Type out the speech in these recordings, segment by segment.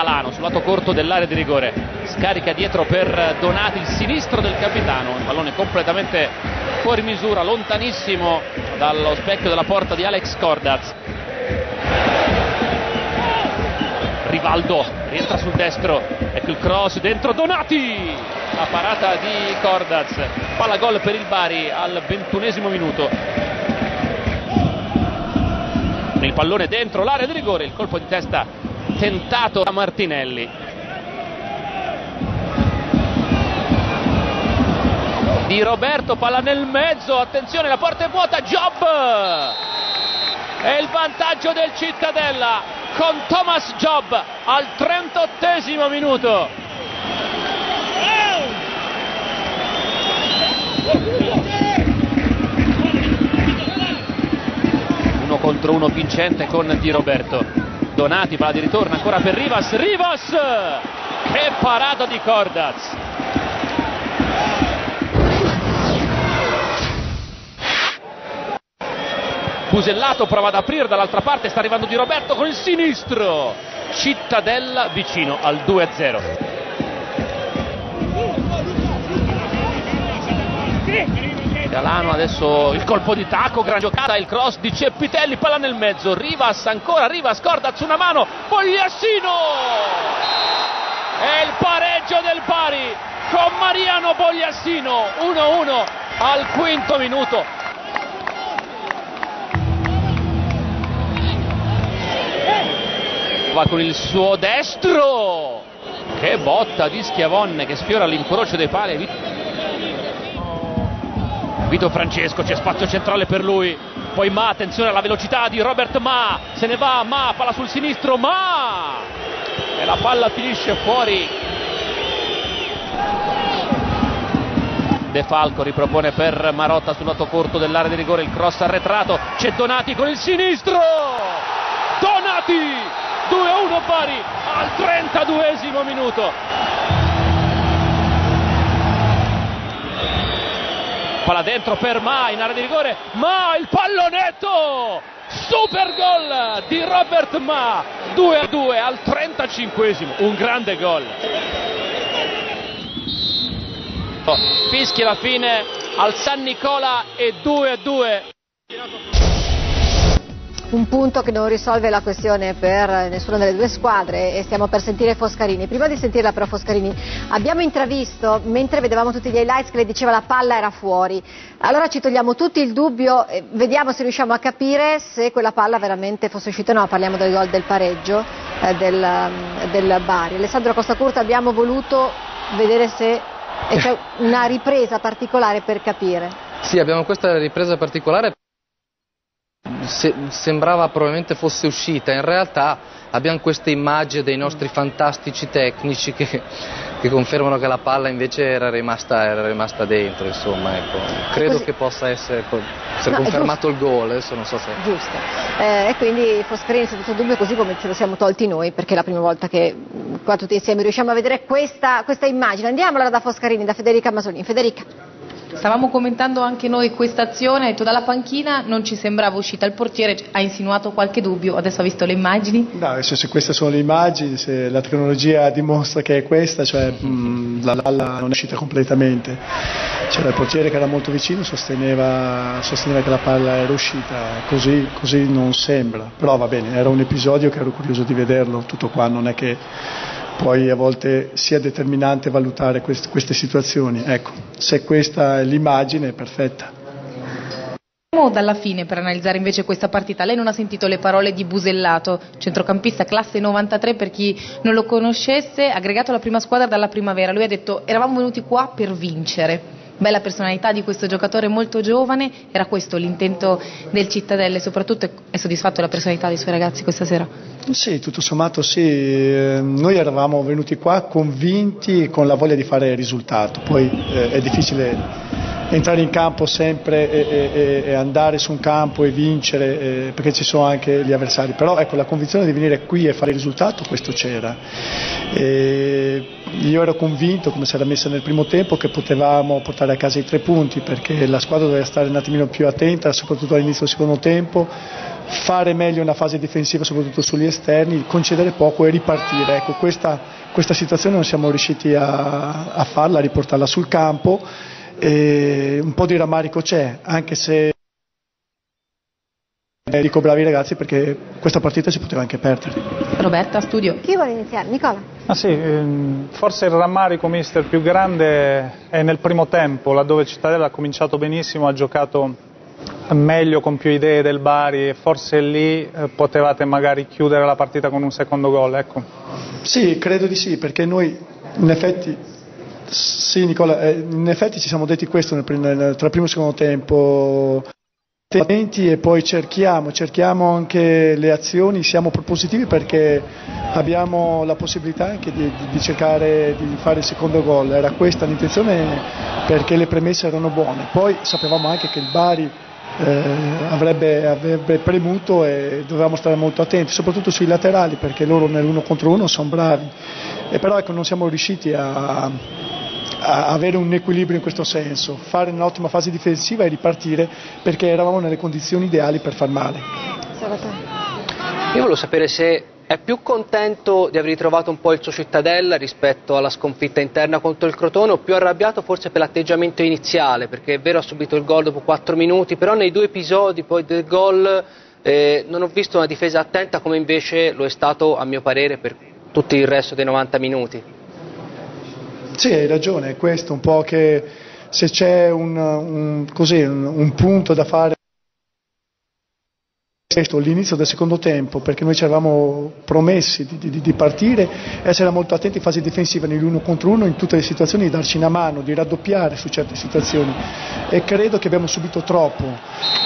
Galano sul lato corto dell'area di rigore. Scarica dietro per Donati, il sinistro del capitano. Un pallone completamente fuori misura, lontanissimo dallo specchio della porta di Alex Cordaz. Rivaldo rientra sul destro, ecco il cross dentro Donati, la parata di Cordaz, palla gol per il Bari al ventunesimo minuto. Il pallone dentro l'area di rigore, il colpo di testa tentato da Martinelli. Di Roberto, palla nel mezzo, attenzione la porta è vuota, Job! E il vantaggio del Cittadella con Thomas Job al 38 minuto. Uno contro uno vincente con Di Roberto. Donati, palla di ritorno ancora per Rivas. Rivas! Che parata di Cordaz! Busellato prova ad aprire dall'altra parte, sta arrivando Di Roberto con il sinistro. Cittadella vicino al 2-0. Galano adesso il colpo di tacco, gran giocata, il cross di Ceppitelli, palla nel mezzo, Rivas ancora, Rivas, Cordaz una mano, Bogliassino! E il pareggio del Bari con Mariano Bogliassino, 1-1 al quinto minuto. va con il suo destro che botta di Schiavon che sfiora l'incrocio dei pali Vito Francesco c'è spazio centrale per lui. Poi Ma attenzione alla velocità di Robert Ma. Se ne va Ma palla sul sinistro Ma! E la palla finisce fuori. De Falco ripropone per Marotta sul lato corto dell'area di rigore il cross arretrato. C'è Donati con il sinistro! Donati! 2-1 pari al 32 minuto. Palla dentro per Ma in area di rigore. Ma il pallonetto! Super gol di Robert Ma 2-2 al 35 un grande gol. Fischi la fine al San Nicola e 2-2 un punto che non risolve la questione per nessuna delle due squadre e stiamo per sentire Foscarini. Prima di sentirla però Foscarini abbiamo intravisto mentre vedevamo tutti gli highlights che le diceva la palla era fuori. Allora ci togliamo tutti il dubbio e vediamo se riusciamo a capire se quella palla veramente fosse uscita o no, parliamo del gol del pareggio eh, del, del Bari. Alessandro Costacurta abbiamo voluto vedere se c'è una ripresa particolare per capire. Sì, abbiamo questa ripresa particolare se, sembrava probabilmente fosse uscita, in realtà abbiamo questa immagine dei nostri fantastici tecnici che, che confermano che la palla invece era rimasta, era rimasta dentro, insomma, ecco. credo Così. che possa essere, essere no, confermato il gol, adesso non so se... Giusto, eh, e quindi Foscarini senza dubbio così come ce lo siamo tolti noi, perché è la prima volta che qua tutti insieme riusciamo a vedere questa, questa immagine. Andiamo allora da Foscarini, da Federica Masolini. Federica. Stavamo commentando anche noi questa azione, ha detto dalla panchina non ci sembrava uscita, il portiere ha insinuato qualche dubbio, adesso ha visto le immagini? No, se queste sono le immagini, se la tecnologia dimostra che è questa, cioè mh, mm, la palla non è uscita completamente, c'era il portiere che era molto vicino, sosteneva, sosteneva che la palla era uscita, così, così non sembra, però va bene, era un episodio che ero curioso di vederlo, tutto qua. Non è che poi a volte sia determinante valutare quest queste situazioni. Ecco, se questa è l'immagine è perfetta. Dalla fine per analizzare invece questa partita, lei non ha sentito le parole di Busellato, centrocampista classe 93 per chi non lo conoscesse, aggregato alla prima squadra dalla primavera, lui ha detto eravamo venuti qua per vincere bella personalità di questo giocatore molto giovane, era questo l'intento del Cittadelle, soprattutto è soddisfatto della personalità dei suoi ragazzi questa sera? Sì, tutto sommato sì, eh, noi eravamo venuti qua convinti con la voglia di fare risultato, poi eh, è difficile entrare in campo sempre e, e, e, andare su un campo e vincere eh, perché ci sono anche gli avversari, però ecco la convinzione di venire qui e fare il risultato, questo c'era. io ero convinto, come si era messa nel primo tempo, che potevamo portare a casa i tre punti perché la squadra doveva stare un attimino più attenta, soprattutto all'inizio del secondo tempo fare meglio una fase difensiva soprattutto sugli esterni, concedere poco e ripartire. Ecco, questa, questa situazione non siamo riusciti a, a farla, a riportarla sul campo. E un po' di rammarico c'è, anche se dico bravi ragazzi perché questa partita si poteva anche perdere. Roberta, studio. Chi vuole iniziare? Nicola. Ah sì, ehm, forse il rammarico mister più grande è nel primo tempo, laddove Cittadella ha cominciato benissimo, ha giocato meglio con più idee del Bari e forse lì eh, potevate magari chiudere la partita con un secondo gol, ecco. Sì, credo di sì, perché noi in effetti, sì Nicola, eh, in effetti ci siamo detti questo nel, nel, tra primo e secondo tempo. E poi cerchiamo, cerchiamo anche le azioni, siamo propositivi perché abbiamo la possibilità anche di, di, di cercare di fare il secondo gol, era questa l'intenzione perché le premesse erano buone, poi sapevamo anche che il Bari eh, avrebbe, avrebbe, premuto e dovevamo stare molto attenti, soprattutto sui laterali perché loro nell'uno contro uno sono bravi, e però ecco, non siamo riusciti a avere un equilibrio in questo senso, fare un'ottima fase difensiva e ripartire perché eravamo nelle condizioni ideali per far male. Io volevo sapere se è più contento di aver ritrovato un po' il suo Cittadella rispetto alla sconfitta interna contro il Crotone o più arrabbiato forse per l'atteggiamento iniziale, perché è vero ha subito il gol dopo 4 minuti, però nei due episodi poi del gol eh, non ho visto una difesa attenta come invece lo è stato a mio parere per tutto il resto dei 90 minuti. Sì, hai ragione, è questo un po' che se c'è un, un, un, un punto da fare l'inizio del secondo tempo perché noi ci eravamo promessi di, di, di, partire, essere molto attenti in fase difensiva nell'uno contro uno in tutte le situazioni, di darci una mano, di raddoppiare su certe situazioni. E credo che abbiamo subito troppo.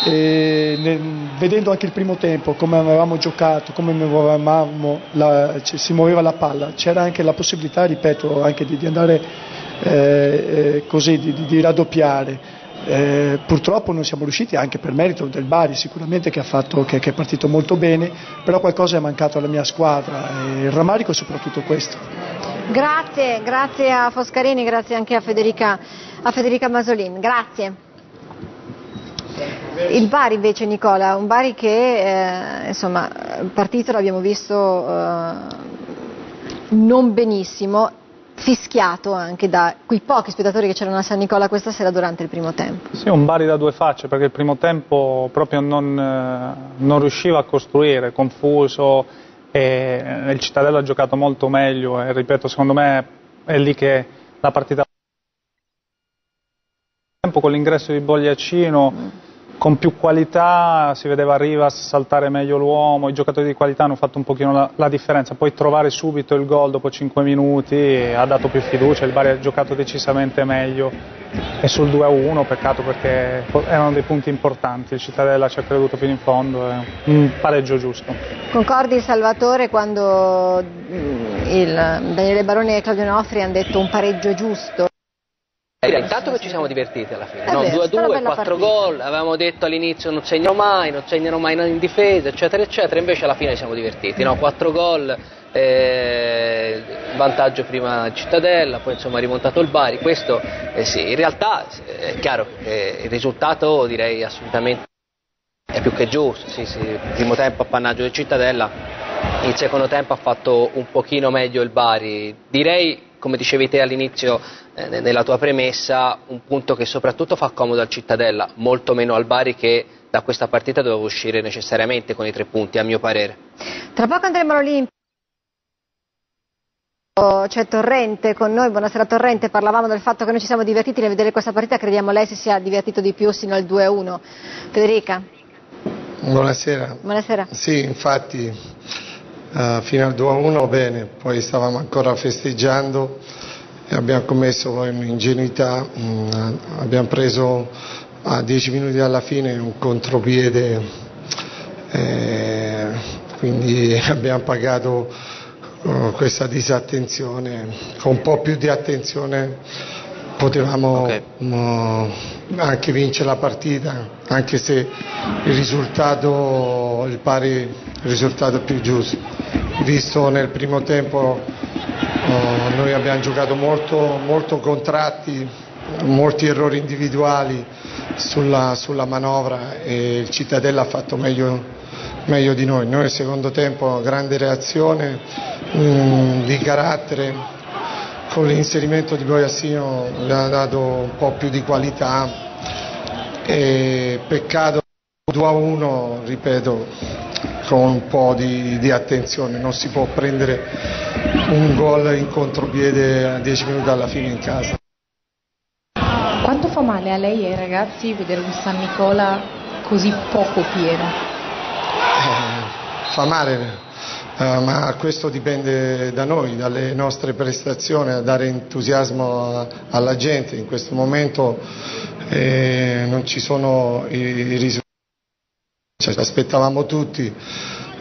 E, vedendo anche il primo tempo come avevamo giocato, come la, cioè, si muoveva la palla, c'era anche la possibilità, ripeto, anche di, di andare eh, eh, così, di raddoppiare eh, purtroppo non siamo riusciti, anche per merito del Bari sicuramente che, fatto, che, che, è partito molto bene, però qualcosa è mancato alla mia squadra e il rammarico è soprattutto questo. Grazie, grazie a Foscarini, grazie anche a Federica, a Federica Masolin, grazie. Il Bari invece Nicola, un Bari che eh, insomma partito l'abbiamo visto eh, non benissimo, fischiato anche da quei pochi spettatori che c'erano a San Nicola questa sera durante il primo tempo. Sì, un Bari da due facce perché il primo tempo proprio non, eh, non riusciva a costruire, confuso e il Cittadella ha giocato molto meglio e ripeto secondo me è lì che la partita con l'ingresso di Bogliacino mm con più qualità si vedeva Rivas saltare meglio l'uomo, i giocatori di qualità hanno fatto un pochino la, la, differenza, poi trovare subito il gol dopo 5 minuti ha dato più fiducia, il Bari ha giocato decisamente meglio e sul 2-1 peccato perché erano dei punti importanti, il Cittadella ci ha creduto fino in fondo, è un pareggio giusto. Concordi Salvatore quando mm, il Daniele Baroni e Claudio Nofri hanno detto un pareggio giusto? Eh, intanto che ci siamo divertiti alla fine, no? 2-2, 4 gol, avevamo detto all'inizio non segnano mai, non segnano mai in difesa, eccetera, eccetera, invece alla fine ci siamo divertiti, no? 4 gol, eh, vantaggio prima Cittadella, poi insomma rimontato il Bari, questo eh, sì, in realtà è chiaro che il risultato direi assolutamente è più che giusto, sì, sì, primo tempo appannaggio del Cittadella, il secondo tempo ha fatto un pochino meglio il Bari, direi come dicevi te all'inizio eh, nella tua premessa, un punto che soprattutto fa comodo al Cittadella, molto meno al Bari che da questa partita doveva uscire necessariamente con i tre punti, a mio parere. Tra poco andremo all'Olimpia. C'è Torrente con noi, buonasera Torrente, parlavamo del fatto che noi ci siamo divertiti nel vedere questa partita, crediamo lei si sia divertito di più sino al 2-1. Federica? Buonasera. Buonasera. Sì, infatti uh, fino al 2-1 bene, poi stavamo ancora festeggiando e abbiamo commesso un'ingenuità, um, abbiamo preso a 10 minuti alla fine un contropiede, eh, quindi abbiamo pagato uh, questa disattenzione, con un po' più di attenzione potevamo okay. uh, anche vincere la partita, anche se il risultato, il pari, il risultato più giusto. Visto nel primo tempo uh, noi abbiamo giocato molto, molto contratti, molti errori individuali sulla, sulla, manovra e il Cittadella ha fatto meglio meglio di noi. Noi nel secondo tempo grande reazione mh, mm, di carattere, con l'inserimento di Boiassino gli ha dato un po' più di qualità e peccato 2 a 1, ripeto, con un po' di, di, attenzione, non si può prendere un gol in contropiede a 10 minuti alla fine in casa. Quanto fa male a lei e ai ragazzi vedere un San Nicola così poco pieno? Eh, fa male, eh, ma questo dipende da noi, dalle nostre prestazioni, a dare entusiasmo a, alla gente. In questo momento eh, non ci sono i, i risultati ci aspettavamo tutti,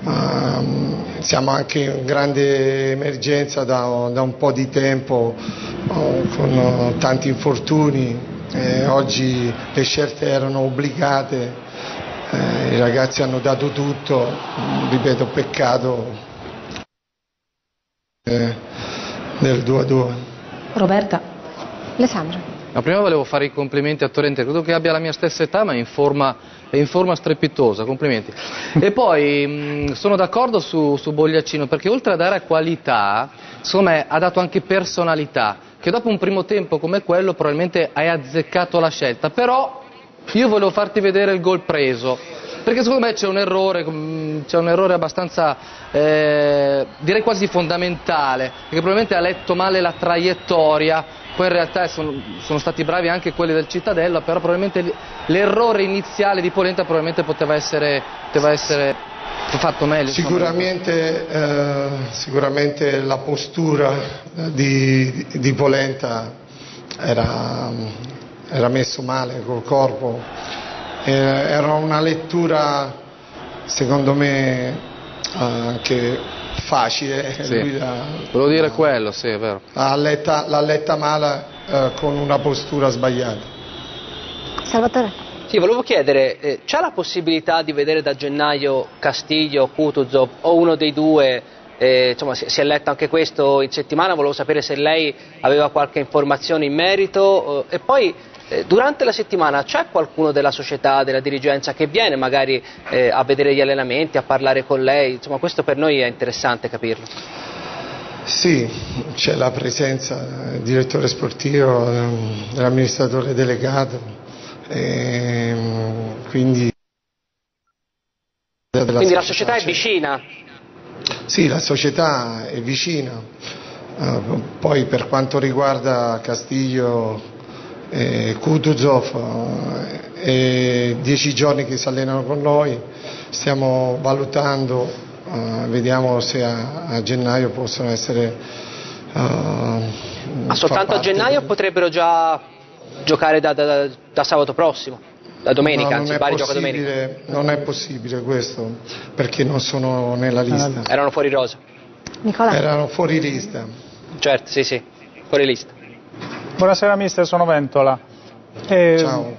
uh, siamo anche in grande emergenza da, da un po' di tempo uh, con uh, tanti infortuni, eh, oggi le scelte erano obbligate, eh, i ragazzi hanno dato tutto, ripeto peccato eh, del 2-2. Roberta. Alessandro. No, prima volevo fare i complimenti a Torrente, credo che abbia la mia stessa età ma in forma, è in forma strepitosa, complimenti. E poi mh, sono d'accordo su, su, Bogliacino perché oltre a dare qualità, secondo me ha dato anche personalità, che dopo un primo tempo come quello probabilmente hai azzeccato la scelta, però io volevo farti vedere il gol preso, perché secondo me c'è un errore, c'è un errore abbastanza, eh, direi quasi fondamentale, perché probabilmente ha letto male la traiettoria poi in realtà sono, sono, stati bravi anche quelli del Cittadella, però probabilmente l'errore iniziale di Polenta probabilmente poteva essere, poteva essere fatto meglio. Sicuramente, eh, sicuramente la postura di, di Polenta era, era, messo male col corpo, eh, era una lettura secondo me anche facile. Sì. Volevo dire quello, sì, è vero. L'ha letta, letta male eh, con una postura sbagliata. Salvatore. Sì, volevo chiedere, eh, c'è la possibilità di vedere da gennaio Castiglio, Kutuzov o uno dei due eh, insomma, si, si, è letto anche questo in settimana, volevo sapere se lei aveva qualche informazione in merito eh, e poi eh, durante la settimana c'è qualcuno della società, della dirigenza che viene magari eh, a vedere gli allenamenti, a parlare con lei? Insomma, questo per noi è interessante capirlo. Sì, c'è la presenza del direttore sportivo, ehm, dell'amministratore delegato, ehm, quindi... Quindi la società è vicina? Sì, la società è vicina. Uh, poi per quanto riguarda Castiglio eh, Kutuzov eh, dieci giorni che si allenano con noi, stiamo valutando, eh, vediamo se a, a, gennaio possono essere... Ma soltanto a gennaio di... potrebbero già giocare da, da, da sabato prossimo? La domenica, no, anzi, Bari gioca domenica. Non è possibile questo, perché non sono nella lista. Erano fuori rosa. Nicola. Erano fuori lista. Certo, sì, sì, fuori lista. Buonasera mister, sono Ventola. E Ciao.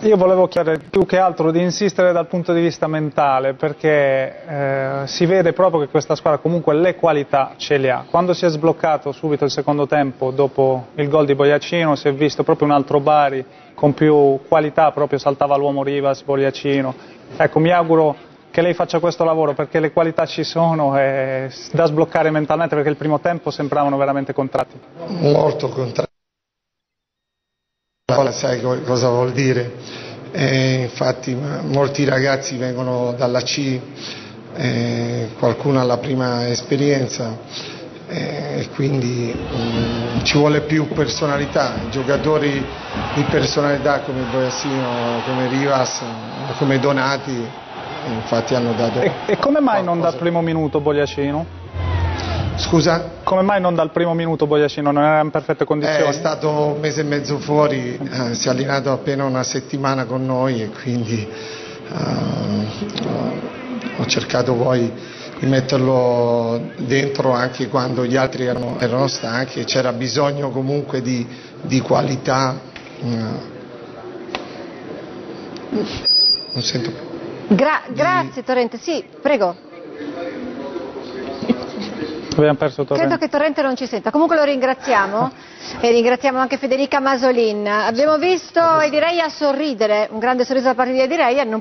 Io volevo chiedere più che altro di insistere dal punto di vista mentale perché eh, si vede proprio che questa squadra comunque le qualità ce le ha. Quando si è sbloccato subito il secondo tempo dopo il gol di Bogliacino si è visto proprio un altro Bari con più qualità, proprio saltava l'uomo Rivas, Bogliacino. Ecco, mi auguro che lei faccia questo lavoro perché le qualità ci sono e da sbloccare mentalmente perché il primo tempo sembravano veramente contratti. Molto contratti sai cosa vuol dire. Eh, infatti molti ragazzi vengono dalla C, eh, qualcuno ha la prima esperienza eh, e quindi mh, mm, ci vuole più personalità, giocatori di personalità come Boiasino, come Rivas, come Donati, infatti hanno dato... E, e come mai non dal primo minuto Bogliacino? Scusa? Come mai non dal primo minuto Bogliacino? Non era in perfette condizioni? È stato un mese e mezzo fuori, eh, si è allenato appena una settimana con noi e quindi eh, ho cercato poi di metterlo dentro anche quando gli altri erano, erano stanchi e c'era bisogno comunque di, di qualità. Eh, non sento più. Gra grazie di... Torrente, sì, prego. Abbiamo perso Torrente. Credo che Torrente non ci senta. Comunque lo ringraziamo e ringraziamo anche Federica Masolin. Abbiamo visto Edireia sorridere, un grande sorriso da parte di Edireia, non